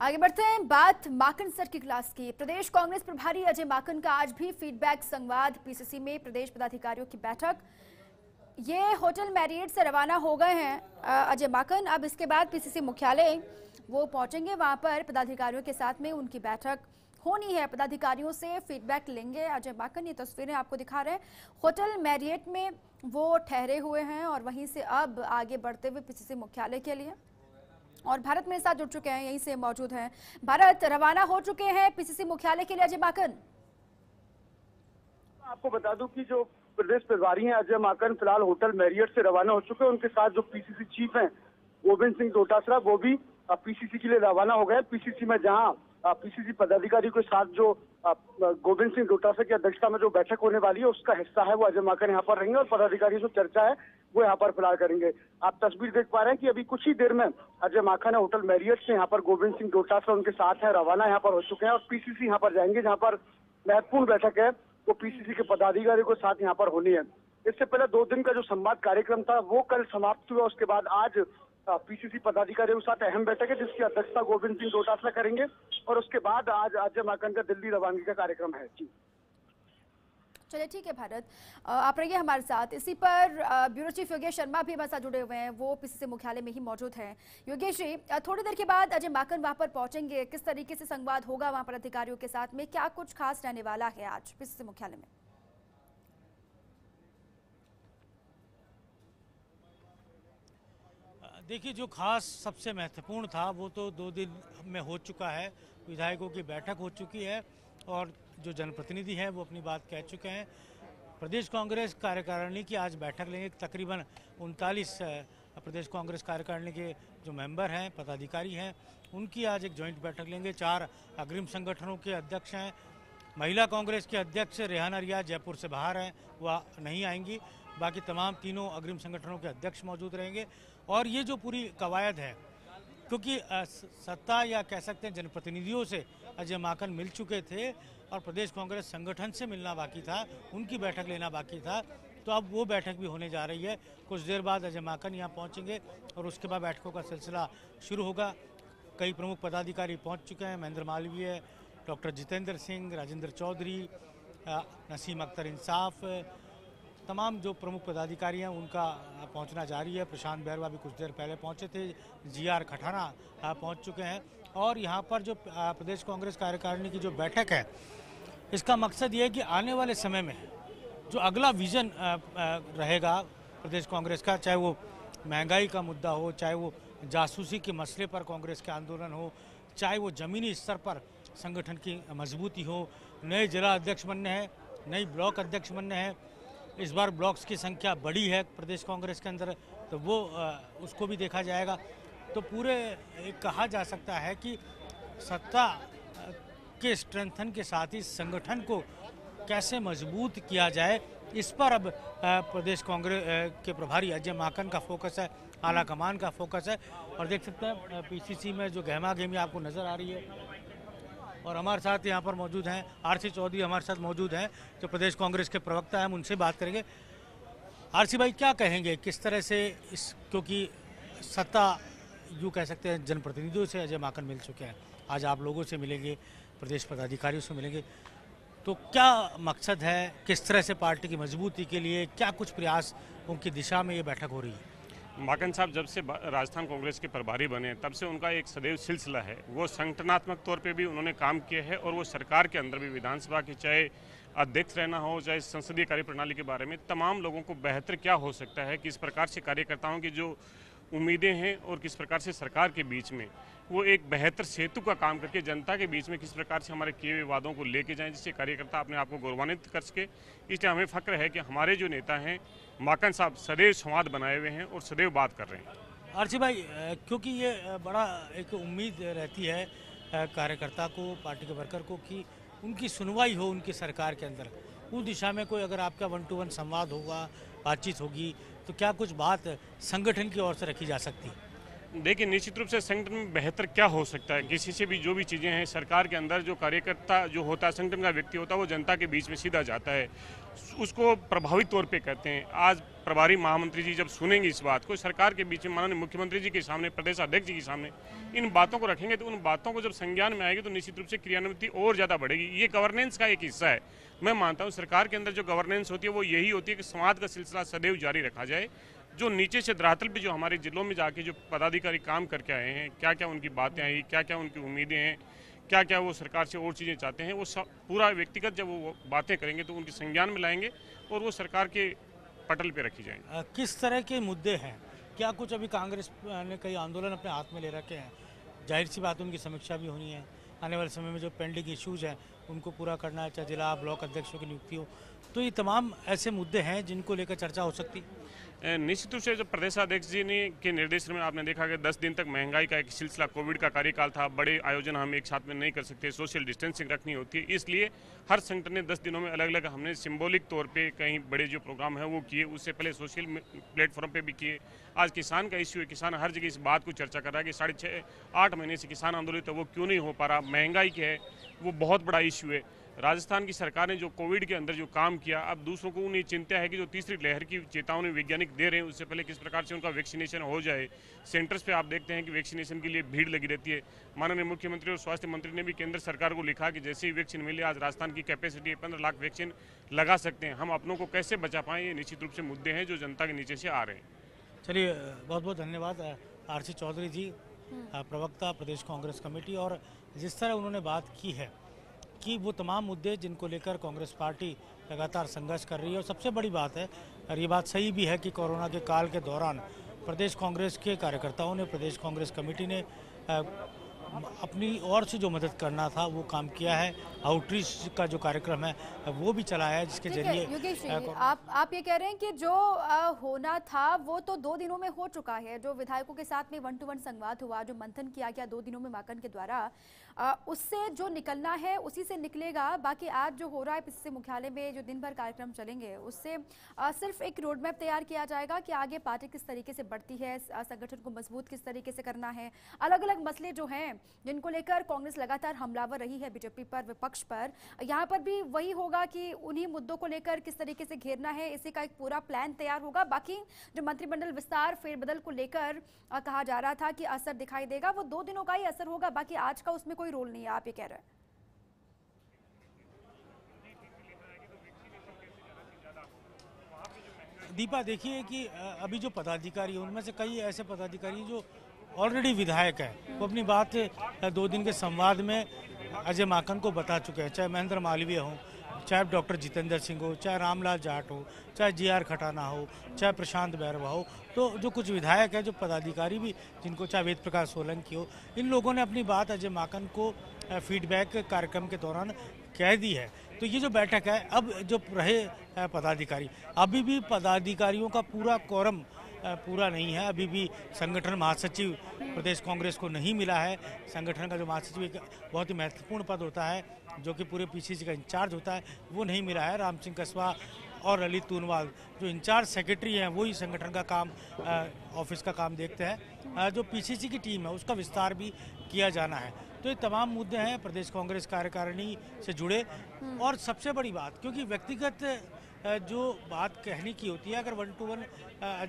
आगे बढ़ते हैं, बात माकन सर की क्लास की। प्रदेश कांग्रेस प्रभारी अजय माकन का आज भी फीडबैक संवाद। पीसीसी में प्रदेश पदाधिकारियों की बैठक। ये होटल मैरियट से रवाना हो गए हैं अजय माकन। अब इसके बाद पीसीसी मुख्यालय, वो पहुँचेंगे वहाँ पर पदाधिकारियों के साथ में उनकी बैठक होनी है। पदाधिकारियों से फीडबैक लेंगे अजय माकन। ये तस्वीरें आपको दिखा रहे हैं। होटल मैरियट में वो ठहरे हुए हैं और वहीं से अब आगे बढ़ते हुए पीसीसी मुख्यालय के लिए। और भारत मेरे साथ जुड़ चुके हैं, यहीं से मौजूद हैं। भारत रवाना हो चुके हैं पीसीसी मुख्यालय के लिए, अजय माकन। आपको बता दूँ कि जो प्रदेश प्रभारी हैं, अजय माकन, फ़िलहाल होटल मैरियट से रवाना हो चुके हैं। उनके साथ जो पीसीसी चीफ हैं, गोविंद सिंह डोटासरा, वो भी पीसीसी के लिए रवाना हो गए पीसीसी में जहाँ पीसीसी पदाधिकारी के साथ जो गोविंद सिंह डोटासरा की अध्यक्षता में जो बैठक होने वाली है, उसका हिस्सा है वो अजय माकन यहाँ पर रहेंगे और पदाधिकारियों से चर्चा है वो यहाँ पर फ़िलहाल करेंगे। आप तस्वीर देख पा रहे हैं कि अभी कुछ ही देर में अजय माखन होटल मैरियट से यहाँ पर गोविंद सिंह डोटासरा उनके साथ है, रवाना यहाँ पर हो चुके हैं और पीसीसी यहाँ पर जाएँगे, जहाँ पर महत्वपूर्ण बैठक है। वो पीसीसी के पदाधिकारी के साथ यहाँ पर होनी है। इससे पहले दो दिन का जो संवाद कार्यक्रम था, वो कल समाप्त हुआ। उसके बाद आज पीसीसी पदाधिकारियों के साथ अहम बैठक है, जिसकी अध्यक्षता गोविंद सिंह डोटासरा करेंगे। और उसके बाद आज अजय माकन का दिल्ली रवानगी का कार्यक्रम है। जी। चलिए, ठीक है भारत। आप रहिए हमारे साथ। इसी पर ब्यूरो चीफ योगेश शर्मा भी हमारे साथ जुड़े हुए हैं। वो पीसीसी मुख्यालय में ही मौजूद हैं। योगेश जी थोड़ी देर के बाद अजय माकन वहाँ पर पहुँचेंगे। किस तरीके से संवाद होगा वहाँ पर अधिकारियों के साथ में? क्या कुछ खास रहने वाला है आज पीसीसी मुख्यालय में? देखिए, जो खास सबसे महत्वपूर्ण था वो तो दो दिन में हो चुका है। विधायकों की बैठक हो चुकी है। और जो जनप्रतिनिधि हैं, वो अपनी बात कह चुके हैं। प्रदेश कांग्रेस कार्यकारिणी की आज बैठक लेंगे। तकरीबन उनतालीस प्रदेश कांग्रेस कार्यकारिणी के जो मेंबर हैं, पदाधिकारी हैं, उनकी आज एक जॉइंट बैठक लेंगे। चार अग्रिम संगठनों के अध्यक्ष हैं। महिला कांग्रेस के अध्यक्ष रेहाना रिया जयपुर से बाहर हैं, वह नहीं आएँगी। बाकी तमाम तीनों अग्रिम संगठनों के अध्यक्ष मौजूद रहेंगे। और ये जो पूरी कवायद है क्योंकि सत्ता या कह सकते हैं जनप्रतिनिधियों से अजय माकन मिल चुके थे और प्रदेश कांग्रेस संगठन से मिलना बाकी था, उनकी बैठक लेना बाकी था तो अब वो बैठक भी होने जा रही है। कुछ देर बाद अजय माकन यहाँ पहुँचेंगे और उसके बाद बैठकों का सिलसिला शुरू होगा। कई प्रमुख पदाधिकारी पहुँच चुके हैं, महेंद्र मालवीय, डॉक्टर जितेंद्र सिंह, राजेंद्र चौधरी नसीम अख्तर इंसाफ तमाम जो प्रमुख पदाधिकारी हैं, उनका पहुँचना जारी है। प्रशांत बैरवा भी कुछ देर पहले पहुँचे थे। जी आर खठाना पहुँच चुके हैं। और यहाँ पर जो प्रदेश कांग्रेस कार्यकारिणी की जो बैठक है, इसका मकसद ये है कि आने वाले समय में जो अगला विजन रहेगा प्रदेश कांग्रेस का, चाहे वो महँगाई का मुद्दा हो, चाहे वो जासूसी के मसले पर कांग्रेस के आंदोलन हो, चाहे वो ज़मीनी स्तर पर संगठन की मजबूती हो, नए जिला अध्यक्ष बनने हैं, नई ब्लॉक अध्यक्ष बनने हैं इस बार ब्लॉक्स की संख्या बड़ी है प्रदेश कांग्रेस के अंदर तो वो उसको भी देखा जाएगा। तो पूरे कहा जा सकता है कि सत्ता के स्ट्रेंथन के साथ ही संगठन को कैसे मज़बूत किया जाए, इस पर अब प्रदेश कांग्रेस के प्रभारी अजय माकन का फोकस है, आला कमान का फोकस है। और देख सकते हैं पीसीसी में जो गहमा गहमी आपको नज़र आ रही है और हमारे साथ यहाँ पर मौजूद हैं, आरसी चौधरी हमारे साथ मौजूद हैं, जो प्रदेश कांग्रेस के प्रवक्ता हैं, हम उनसे बात करेंगे। आरसी भाई, क्या कहेंगे? किस तरह से इस, क्योंकि सत्ता, यूँ कह सकते हैं, जनप्रतिनिधियों से अजय माकन मिल चुके हैं। आज आप लोगों से मिलेंगे, प्रदेश पदाधिकारियों से मिलेंगे। तो क्या मकसद है? किस तरह से पार्टी की मजबूती के लिए क्या कुछ प्रयास उनकी दिशा में ये बैठक हो रही है? माकन साहब, जब से राजस्थान कांग्रेस के प्रभारी बने, तब से उनका एक सदैव सिलसिला है। वो संगठनात्मक तौर पे भी उन्होंने काम किए हैं और वो सरकार के अंदर भी, विधानसभा के, चाहे अध्यक्ष रहना हो, चाहे संसदीय कार्य प्रणाली के बारे में, तमाम लोगों को बेहतर क्या हो सकता है कि इस प्रकार से कार्यकर्ताओं की जो उम्मीदें हैं और किस प्रकार से सरकार के बीच में वो एक बेहतर सेतु का काम करके जनता के बीच में किस प्रकार से हमारे किए हुए वादों को लेके जाएँ, जिससे कार्यकर्ता अपने आप को गौरवान्वित कर सके। इसलिए हमें फक्र है कि हमारे जो नेता हैं, माकन साहब सदैव संवाद बनाए हुए हैं और सदैव बात कर रहे हैं। आरसी भाई क्योंकि ये बड़ा एक उम्मीद रहती है कार्यकर्ता को, पार्टी के वर्कर को कि उनकी सुनवाई हो उनकी सरकार के अंदर। उस दिशा में कोई अगर आपका वन टू वन संवाद होगा, बातचीत होगी तो क्या कुछ बात संगठन की ओर से रखी जा सकती? है देखिए, निश्चित रूप से संगठन में बेहतर क्या हो सकता है? किसी से भी जो भी चीज़ें हैं, सरकार के अंदर जो कार्यकर्ता जो होता है, संगठन का व्यक्ति होता है, वो जनता के बीच में सीधा जाता है। उसको प्रभावी तौर पे करते हैं। आज प्रभारी महामंत्री जी जब सुनेंगे इस बात को, सरकार के बीच में, माननीय मुख्यमंत्री जी के सामने प्रदेश अध्यक्ष जी के सामने, इन बातों को रखेंगे तो उन बातों को जब संज्ञान में आएगी तो निश्चित रूप से क्रियान्विति और ज़्यादा बढ़ेगी। ये गवर्नेंस का एक हिस्सा है। मैं मानता हूँ, सरकार के अंदर जो गवर्नेंस होती है, वो यही होती है कि समाज का सिलसिला सदैव जारी रखा जाए। जो नीचे से धरातल पे जो हमारे जिलों में जाके जो पदाधिकारी काम करके आए हैं क्या क्या उनकी बातें आई क्या क्या उनकी उम्मीदें हैं क्या क्या वो सरकार से और चीज़ें चाहते हैं, वो सब पूरा व्यक्तिगत जब वो बातें करेंगे तो उनके संज्ञान में लाएँगे और वो सरकार के पटल पे रखी जाएँगी। किस तरह के मुद्दे हैं? क्या कुछ अभी कांग्रेस ने कई आंदोलन अपने हाथ में ले रखे हैं? ज़ाहिर सी बात उनकी समीक्षा भी होनी है। आने वाले समय में जो पेंडिंग इश्यूज़ हैं, उनको पूरा करना है, चाहे जिला, ब्लॉक अध्यक्षों की नियुक्ति हो तो ये तमाम ऐसे मुद्दे हैं जिनको लेकर चर्चा हो सकती। निश्चित रूप से जो प्रदेशाध्यक्ष जी ने के निर्देश में आपने देखा कि 10 दिन तक महँगाई का एक सिलसिला, कोविड का कार्यकाल था, बड़े आयोजन हम एक साथ में नहीं कर सकते, सोशल डिस्टेंसिंग रखनी होती है, इसलिए हर संगठन ने 10 दिनों में अलग अलग हमने सिंबॉलिक तौर पे कहीं बड़े जो प्रोग्राम है वो किए, उससे पहले सोशल प्लेटफॉर्म पर भी किए। आज किसान का इश्यू है, किसान हर जगह इस बात को चर्चा कर रहा है कि साढ़े छः, आठ महीने से किसान आंदोलित है, वो क्यों नहीं हो पा रहा? महँगाई क्या है? वो बहुत बड़ा इश्यू है। राजस्थान की सरकार ने जो कोविड के अंदर जो काम किया अब दूसरों को उन्हें चिंता है कि जो तीसरी लहर की चेतावनी वैज्ञानिक दे रहे हैं उससे पहले किस प्रकार से उनका वैक्सीनेशन हो जाए। सेंटर्स पे आप देखते हैं कि वैक्सीनेशन के लिए भीड़ लगी रहती है। माननीय मुख्यमंत्री और स्वास्थ्य मंत्री ने भी केंद्र सरकार को लिखा कि जैसे ही वैक्सीन मिले आज राजस्थान की कैपेसिटी है पंद्रह लाख वैक्सीन लगा सकते हैं। हम अपनों को कैसे बचा पाएँ ये निश्चित रूप से मुद्दे हैं जो जनता के नीचे से आ रहे हैं। चलिए बहुत बहुत धन्यवाद आरसी चौधरी जी प्रवक्ता प्रदेश कांग्रेस कमेटी और जिस तरह उन्होंने बात की है कि वो तमाम मुद्दे जिनको लेकर कांग्रेस पार्टी लगातार संघर्ष कर रही है। और सबसे बड़ी बात है, और ये बात सही भी है कि कोरोना के काल के दौरान प्रदेश कांग्रेस के कार्यकर्ताओं ने, प्रदेश कांग्रेस कमेटी ने अपनी ओर से जो मदद करना था वो काम किया है। आउटरीच का जो कार्यक्रम है वो भी चलाया है जिसके ज़रिए आप आप ये कह रहे हैं कि जो आ, होना था वो तो दो दिनों में हो चुका है। जो विधायकों के साथ में वन टू वन संवाद हुआ जो मंथन किया गया दो दिनों में माकन के द्वारा उससे जो निकलना है उसी से निकलेगा। बाकी आज जो हो रहा है पिछले मुख्यालय में जो दिन भर कार्यक्रम चलेंगे उससे सिर्फ़ एक रोड मैप तैयार किया जाएगा कि आगे पार्टी किस तरीके से बढ़ती है संगठन को मज़बूत किस तरीके से करना है। अलग अलग मसले जो हैं जिनको लेकर कांग्रेस लगातार हमलावर रही है बीजेपी पर, विपक्ष पर। यहाँ पर भी वही होगा कि उन्हीं मुद्दों को लेकर किस तरीके से घेरना है, इसी का एक पूरा प्लान तैयार होगा। बाकी जो मंत्रिमंडल विस्तार फेरबदल को लेकर कहा जा रहा था कि असर दिखाई देगा, वो दो दिनों का ही असर होगा, बाकी आज का उसमें कोई रोल नहीं है, आप ये कह रहे हैं। दीपा, देखिए कि अभी जो पदाधिकारी उनमें से कई ऐसे पदाधिकारी जो ऑलरेडी विधायक है। वो अपनी बात दो दिन के संवाद में अजय माकन को बता चुके हैं। चाहे महेंद्र मालवीय हों, चाहे डॉक्टर जितेंद्र सिंह हो, चाहे रामलाल जाट हो, चाहे जी आर खटाना हो, चाहे प्रशांत बैरवा हो तो जो कुछ विधायक है, जो पदाधिकारी भी, जिनको चाहे वेद प्रकाश सोलंकी हो, इन लोगों ने अपनी बात अजय माकन को फीडबैक कार्यक्रम के दौरान कह दी है। तो ये जो बैठक है, अब जो रहे पदाधिकारी, अभी भी पदाधिकारियों का पूरा कोरम पूरा नहीं है। अभी भी संगठन महासचिव प्रदेश कांग्रेस को नहीं मिला है। संगठन का जो महासचिव एक बहुत ही महत्वपूर्ण पद होता है जो कि पूरे पीसीसी का इंचार्ज होता है वो नहीं मिला है। राम सिंह कस्बा और ललित तूनवाल जो इंचार्ज सेक्रेटरी हैं वही संगठन का काम ऑफ़िस का काम देखते हैं। जो पीसीसी की टीम है उसका विस्तार भी किया जाना है। तो ये तमाम मुद्दे हैं प्रदेश कांग्रेस कार्यकारिणी से जुड़े। हम्म। और सबसे बड़ी बात क्योंकि व्यक्तिगत जो बात कहने की होती है अगर वन टू वन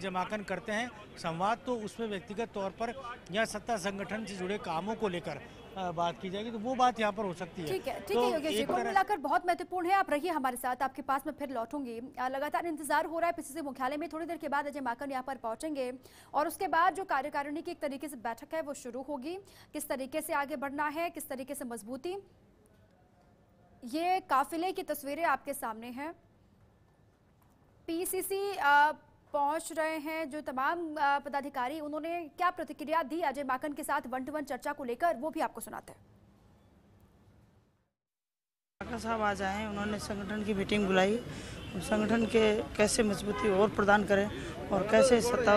जमाकन करते हैं संवाद तो उसमें व्यक्तिगत तौर पर या सत्ता संगठन से जुड़े कामों को लेकर बात की जाएगी तो वो बात यहाँ पर हो सकती है। ठीक है ठीक है योगेश जी कुल मिलाकर बहुत महत्वपूर्ण है आप रहिए हमारे साथ आपके पास में फिर लौटूँगी। लगातार इंतज़ार हो रहा है पीसीसी मुख्यालय में थोड़ी देर के बाद अजय माकन यहाँ पर पहुँचेंगे और उसके बाद जो कार्यकारिणी की एक तरीके से बैठक है वो शुरू होगी। किस तरीके से आगे बढ़ना है किस तरीके से मजबूती ये काफिले की तस्वीरें आपके सामने हैं। पीसीसी पहुँच रहे हैं, जो तमाम पदाधिकारी, उन्होंने क्या प्रतिक्रिया दी अजय माकन के साथ वन टू वन चर्चा को लेकर, वो भी आपको सुनाते हैं। साहब आज आए उन्होंने संगठन की मीटिंग बुलाई संगठन के कैसे मजबूती और प्रदान करें, और कैसे सत्ता,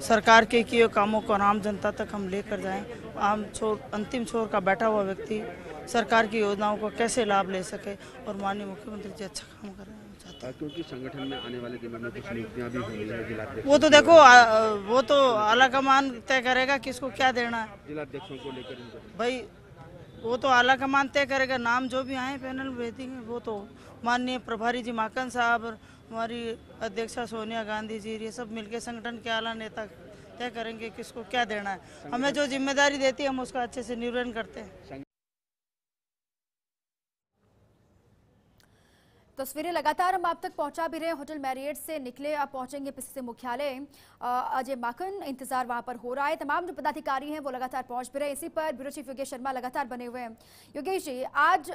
सरकार के किए कामों को आम जनता तक हम लेकर जाएँ, आम छोर, अंतिम छोर का बैठा हुआ व्यक्ति, सरकार की योजनाओं को कैसे लाभ ले सके, और माननीय मुख्यमंत्री जी अच्छा काम करें क्योंकि संगठन में आने वाले दिनों में कुछ नियुक्तियाँ भी होनी है जिलाध्यक्ष वो तो देखो आ, वो तो आला कमान तय करेगा किसको क्या देना है। जिलाध्यक्षों को लेकर भाई वो तो आला कमान तय करेगा नाम जो भी आए पैनल भेज देंगे वो तो माननीय प्रभारी जी माकन साहब और हमारी अध्यक्षा सोनिया गांधी जी ये सब मिलके संगठन के आला नेता तय करेंगे किसको क्या देना है। हमें जो ज़िम्मेदारी देती है हम उसका अच्छे से निर्वहन करते हैं। तस्वीरें लगातार हम आप तक पहुँचा भी रहे हैं। होटल मैरियट से निकले अब पहुँचेंगे पीसीसी मुख्यालय। अजय माकन, इंतज़ार वहाँ पर हो रहा है। तमाम जो पदाधिकारी हैं, वो लगातार पहुँच भी रहे हैं। इसी पर ब्यूरो चीफ योगेश शर्मा लगातार बने हुए हैं। योगेश जी, आज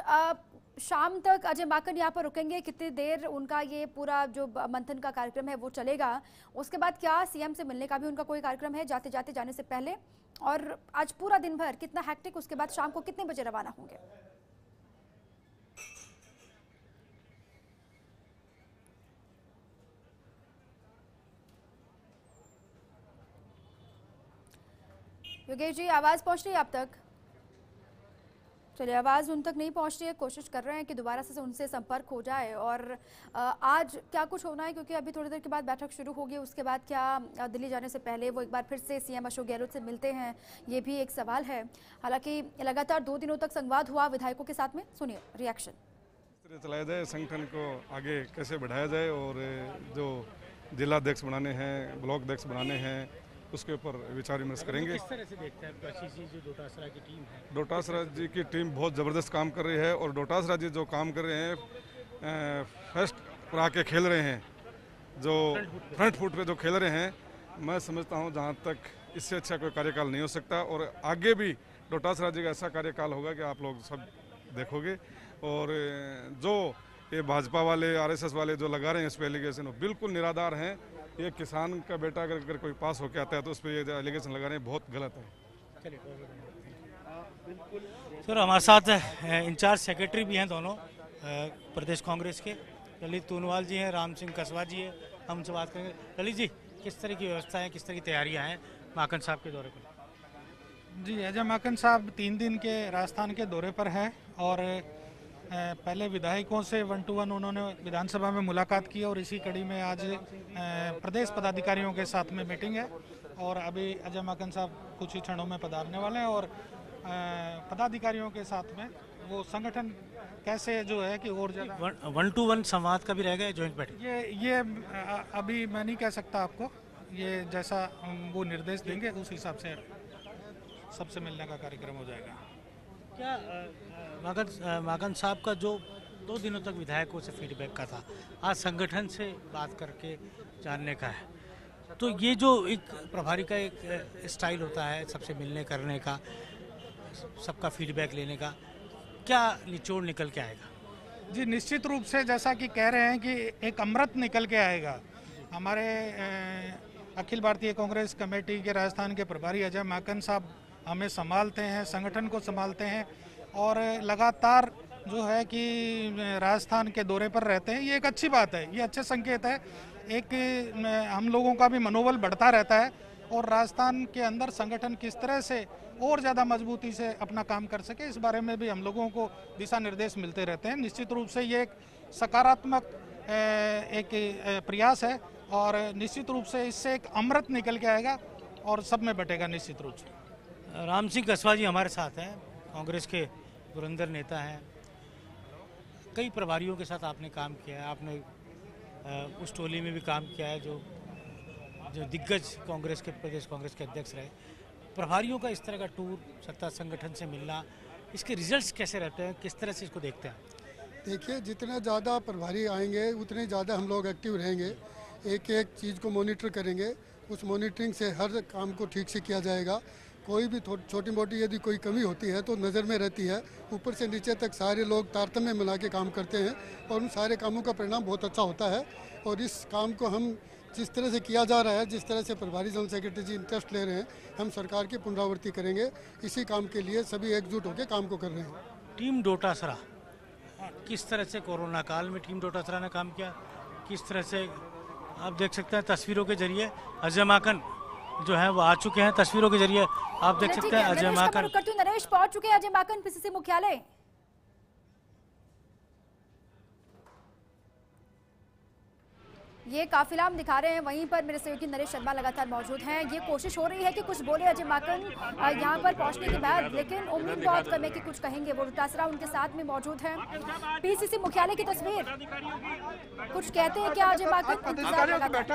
शाम तक अजय माकन यहाँ पर रुकेंगे। कितनी देर उनका ये पूरा जो मंथन का कार्यक्रम है, वो चलेगा? उसके बाद क्या सीएम से मिलने का भी उनका कोई कार्यक्रम है? जाते जाते जाने से पहले? और आज पूरा दिन भर कितना हैक्टिक उसके बाद शाम को कितने बजे रवाना होंगे? योगेश जी, आवाज़ पहुँच रही है आप तक? चलिए, आवाज़ उन तक नहीं पहुँच रही है। कोशिश कर रहे हैं कि दोबारा से उनसे संपर्क हो जाए और आज क्या कुछ होना है? क्योंकि अभी थोड़ी देर के बाद बैठक शुरू होगी, उसके बाद क्या दिल्ली जाने से पहले वो एक बार फिर से सीएम अशोक गहलोत से मिलते हैं, ये भी एक सवाल है। हालाँकि लगातार दो दिनों तक संवाद हुआ विधायकों के साथ में। सुनिए रिएक्शन चलाया जाए, संगठन को आगे कैसे बढ़ाया जाए और जो जिला अध्यक्ष बनाने हैं, ब्लॉक अध्यक्ष बनाने हैं उसके ऊपर विचार विमर्श करेंगे। किस तरह से देखते हैं जी जो डोटासरा की टीम है? डोटासरा जी की टीम बहुत ज़बरदस्त काम कर रही है और डोटासरा जी जो काम कर रहे हैं फ़र्स्ट पर आके खेल रहे हैं जो फ्रंट फुट पे। जो खेल रहे हैं मैं समझता हूँ जहाँ तक इससे अच्छा कोई कार्यकाल नहीं हो सकता और आगे भी डोटासरा जी का ऐसा कार्यकाल होगा कि आप लोग सब देखोगे। और जो ये भाजपा वाले आरएसएस वाले जो लगा रहे हैं इस पर एलिगेशन वो बिल्कुल निराधार हैं। ये किसान का बेटा अगर अगर कोई पास होकर आता है तो उस पर ये एलिगेशन लगा रहे हैं बहुत गलत है। सर हमारे साथ इंचार्ज सेक्रेटरी भी हैं दोनों प्रदेश कांग्रेस के। ललित तूनवाल जी हैं राम सिंह कसवा जी हैं हम उनसे बात करेंगे। ललित जी किस तरह की व्यवस्था है किस तरह की तैयारियाँ हैं माकन साहब के दौरे पर? जी अजय माकन साहब तीन दिन के राजस्थान के दौरे पर हैं और पहले विधायकों से वन टू वन उन्होंने विधानसभा में मुलाकात की और इसी कड़ी में आज प्रदेश पदाधिकारियों के साथ में मीटिंग है और अभी अजय माकन साहब कुछ ही क्षणों में पधारने वाले हैं और पदाधिकारियों के साथ में वो संगठन कैसे जो है कि और ज़्यादा वन, टू वन संवाद का भी रह रहेगा ज्वाइंट बैठक ये ये अभी मैं नहीं कह सकता आपको। ये जैसा वो निर्देश देंगे उस हिसाब से सबसे मिलने का कार्यक्रम हो जाएगा। क्या अ, माकन साहब का जो दो दिनों तक विधायकों से फीडबैक का था आज संगठन से बात करके जानने का है। तो ये जो एक प्रभारी का एक स्टाइल होता है सबसे मिलने करने का सबका फीडबैक लेने का क्या निचोड़ निकल के आएगा? जी निश्चित रूप से जैसा कि कह रहे हैं कि एक अमृत निकल के आएगा। हमारे अखिल भारतीय कांग्रेस कमेटी के राजस्थान के प्रभारी अजय माकन साहब हमें संभालते हैं, संगठन को संभालते हैं और लगातार जो है कि राजस्थान के दौरे पर रहते हैं, ये एक अच्छी बात है, ये अच्छे संकेत है। एक, हम लोगों का भी मनोबल बढ़ता रहता है और राजस्थान के अंदर संगठन किस तरह से और ज़्यादा मजबूती से अपना काम कर सके, इस बारे में भी हम लोगों को दिशा निर्देश मिलते रहते हैं। निश्चित रूप से ये एक सकारात्मक एक प्रयास है और निश्चित रूप से इससे एक अमृत निकल के आएगा और सब में बटेगा निश्चित रूप से। राम सिंह कसवा जी हमारे साथ हैं, कांग्रेस के धुरंधर नेता हैं। कई प्रभारियों के साथ आपने काम किया है, आपने उस टोली में भी काम किया है जो जो दिग्गज कांग्रेस के, प्रदेश कांग्रेस के अध्यक्ष रहे। प्रभारियों का इस तरह का टूर, सत्ता संगठन से मिलना, इसके रिजल्ट्स कैसे रहते हैं, किस तरह से इसको देखते हैं? देखिए, जितना ज़्यादा प्रभारी आएँगे, उतने ज़्यादा हम लोग एक्टिव रहेंगे। एक एक चीज़ को मॉनिटर करेंगे। उस मॉनिटरिंग से हर काम को ठीक से किया जाएगा। कोई भी छोटी मोटी यदि कोई कमी होती है तो नज़र में रहती है। ऊपर से नीचे तक सारे लोग तारतम्य मिला के काम करते हैं और उन सारे कामों का परिणाम बहुत अच्छा होता है। और इस काम को हम जिस तरह से किया जा रहा है, जिस तरह से प्रभारी जनरल सेक्रेटरी जी इंटरेस्ट ले रहे हैं, हम सरकार की पुनरावृत्ति करेंगे। इसी काम के लिए सभी एकजुट होकर काम को कर रहे हैं। टीम डोटासरा, किस तरह से कोरोना काल में टीम डोटासरा ने काम किया? किस तरह से आप देख सकते हैं तस्वीरों के ज़रिए, अजय माकन जो है वो आ चुके हैं तस्वीरों के ज़रिए। आप देख सकते हैं अजय माकन। नरेश पहुँच चुके हैं अजय माकन पीसीसी मुख्यालय। ये काफिला हम दिखा रहे हैं। वहीं पर मेरे सहयोगी नरेश शर्मा लगातार मौजूद हैं। ये कोशिश हो रही है कि कुछ बोले अजय माकन यहाँ पर पहुँचने के बाद लेकिन उम्मीद बहुत कम है कि कुछ कहेंगे। वो डोटासरा उनके साथ में मौजूद है। पीसीसी मुख्यालय की तस्वीर। कुछ कहते हैं क्या अजय माकन? इंतज़ार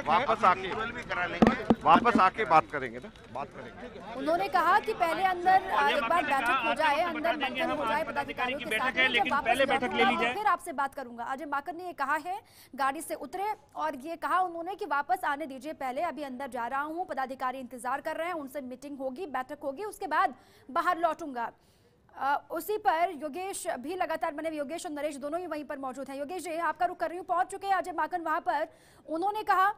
वापस आके वापस आके बात करेंगे ना। बात करेंगे। उन्होंने कहा कि पहले अंदर एक बार बैठक हो जाए अंदर मंथन हो जाए पदाधिकारियों के साथ तो फिर आपसे बात करूँगा। अजय माकन ने ये कहा है गाड़ी से उतरे और ये कहा उन्होंने कि वापस आने दीजिए पहले अभी अंदर जा रहा हूँ पदाधिकारी इंतज़ार कर रहे हैं उनसे मीटिंग होगी बैठक होगी उसके बाद बाहर लौटूँगा। उसी पर योगेश भी लगातार हुए- योगेश और नरेश दोनों ही वहीं पर मौजूद हैं। योगेश जी आपका रुख कर रही हूँ पहुँच चुके हैं अजय माकन वहाँ पर। उन्होंने कहा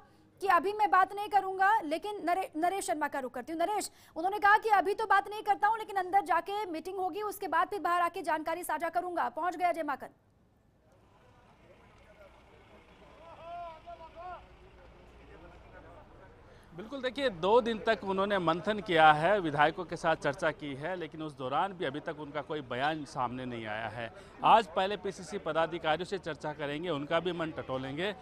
कि अभी मैं बात नहीं करूँगा लेकिन नरे, नरेश शर्मा का रुख करती हूँ। नरेश उन्होंने कहा कि अभी तो बात नहीं करता हूँ लेकिन अंदर जाके मीटिंग होगी उसके बाद फिर बाहर आके जानकारी साझा करूँगा। पहुँच गए अजय माकन। बिल्कुल, देखिए, दो दिन तक उन्होंने मंथन किया है, विधायकों के साथ चर्चा की है, लेकिन उस दौरान भी अभी तक उनका कोई बयान सामने नहीं आया है। आज पहले पीसीसी पदाधिकारियों से चर्चा करेंगे, उनका भी मन टटोलेंगे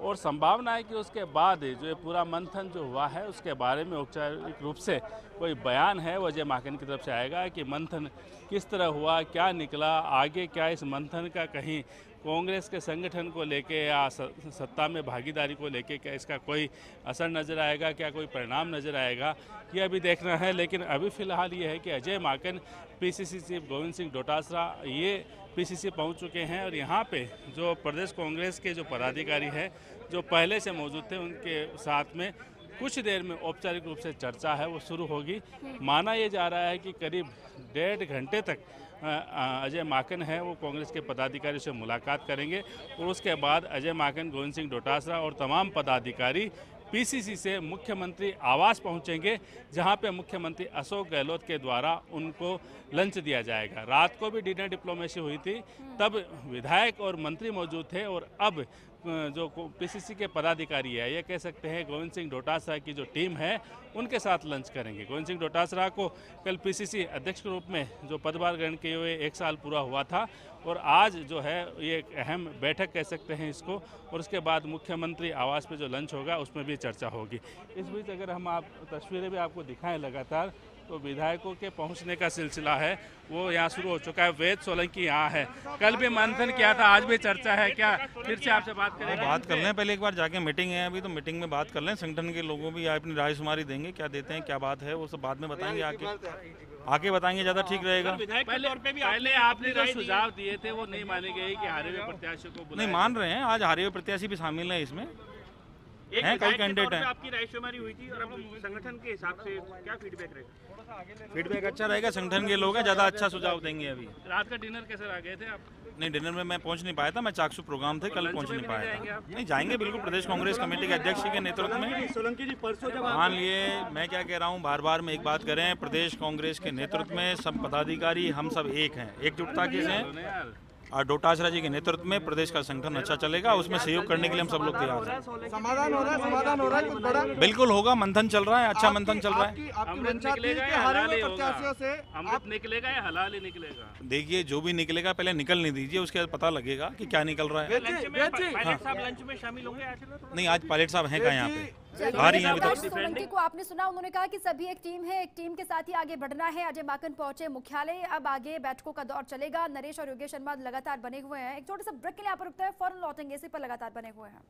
और संभावना है कि उसके बाद जो ये पूरा मंथन जो हुआ है, उसके बारे में औपचारिक रूप से कोई बयान है वजय माकन की तरफ़ से आएगा कि मंथन किस तरह हुआ, क्या निकला, आगे क्या इस मंथन का कहीं कांग्रेस के संगठन को लेके या सत्ता में भागीदारी को लेके क्या इसका कोई असर नज़र आएगा, क्या कोई परिणाम नज़र आएगा, ये अभी देखना है। लेकिन अभी फ़िलहाल ये है कि अजय माकन, पीसीसी चीफ गोविंद सिंह डोटासरा, ये पीसीसी पहुँच चुके हैं और यहाँ पे जो प्रदेश कांग्रेस के जो पदाधिकारी हैं, जो पहले से मौजूद थे, उनके साथ में कुछ देर में औपचारिक रूप से चर्चा है, वो शुरू होगी। माना ये जा रहा है कि करीब डेढ़ घंटे तक अजय माकन है, वो कांग्रेस के पदाधिकारी से मुलाकात करेंगे और उसके बाद अजय माकन, गोविंद सिंह डोटासरा और तमाम पदाधिकारी पीसीसी से मुख्यमंत्री आवास पहुँचेंगे, जहाँ पे मुख्यमंत्री अशोक गहलोत के द्वारा उनको लंच दिया जाएगा। रात को भी डिनर डिप्लोमेसी हुई थी, तब विधायक और मंत्री मौजूद थे और अब जो पीसीसी के पदाधिकारी है, ये कह सकते हैं गोविंद सिंह डोटासरा की जो टीम है, उनके साथ लंच करेंगे। गोविंद सिंह डोटासरा को कल पीसीसी अध्यक्ष के रूप में जो पदभार ग्रहण किए हुए एक साल पूरा हुआ था और आज जो है, ये एक अहम बैठक कह सकते हैं इसको और उसके बाद मुख्यमंत्री आवास पे जो लंच होगा, उसमें भी चर्चा होगी। इस बीच अगर हम आप तस्वीरें भी आपको दिखाएँ लगातार तो विधायकों के पहुँचने का सिलसिला है। वो यहाँ शुरू हो चुका है वेद सोलंकी यहाँ है। कल भी मंथन किया था आज भी चर्चा है। क्या फिर से आपसे बात करें बात कर लें पहले एक बार जाके मीटिंग है अभी तो मीटिंग में बात कर लें। संगठन के लोगों भी अपनी राय शुमारी देंगे क्या देते हैं क्या बात है वो सब बाद में बताएँगे आके। आके बताएँगे ज़्यादा ठीक रहेगा। पहले पहले आपने जो सुझाव दिए थे वो नहीं माने गए कि हारे हुए प्रत्याशियों को नहीं मान रहे हैं आज हारे हुए प्रत्याशी भी शामिल है इसमें। एक हैं कई कैंडिडेट पे हैं। आपकी रायशुमारी हुई थी और अब संगठन के हिसाब से क्या फीडबैक रहेगा? फीडबैक अच्छा रहेगा संगठन के लोग हैं ज़्यादा अच्छा सुझाव देंगे अभी। रात का डिनर कैसे आ गए थे आप? नहीं डिनर में मैं पहुँच नहीं पाया था मैं चाकसू प्रोग्राम थे कल पहुँच नहीं पाया था। नहीं जाएँगे बिल्कुल प्रदेश कांग्रेस कमेटी के अध्यक्ष के नेतृत्व में। सोलंकी जी परसों मान लिए मैं क्या कह रहा हूँ बार बार में एक बात करें प्रदेश कांग्रेस के नेतृत्व में सब पदाधिकारी हम सब एक हैं। एकजुटता के हैं और डोटासरा जी के नेतृत्व में प्रदेश का संगठन अच्छा चलेगा उसमें सहयोग करने के लिए हम सब लोग तैयार हैं। समाधान हो रहा है समाधान हो रहा है कुछ बड़ा बिल्कुल होगा मंथन चल रहा है अच्छा मंथन चल रहा है। देखिए जो भी निकलेगा पहले निकल नहीं दीजिए उसके बाद पता लगेगा की क्या निकल रहा है। लंच में पायलट साहब लंच में शामिल होंगे आज नहीं आज पायलट साहब है कहाँ यहाँ पे? आ रही हैं अभी तक सोलंकी को आपने सुना उन्होंने कहा कि सभी एक टीम है एक टीम के साथ ही आगे बढ़ना है। अजय माकन पहुँचे मुख्यालय अब आगे बैठकों का दौर चलेगा। नरेश और योगेश शर्मा लगातार बने हुए हैं। एक छोटे सा ब्रेक के लिए यहाँ पर रुकते हैं फ़ौरन लौटेंगे इसी पर लगातार बने हुए हैं।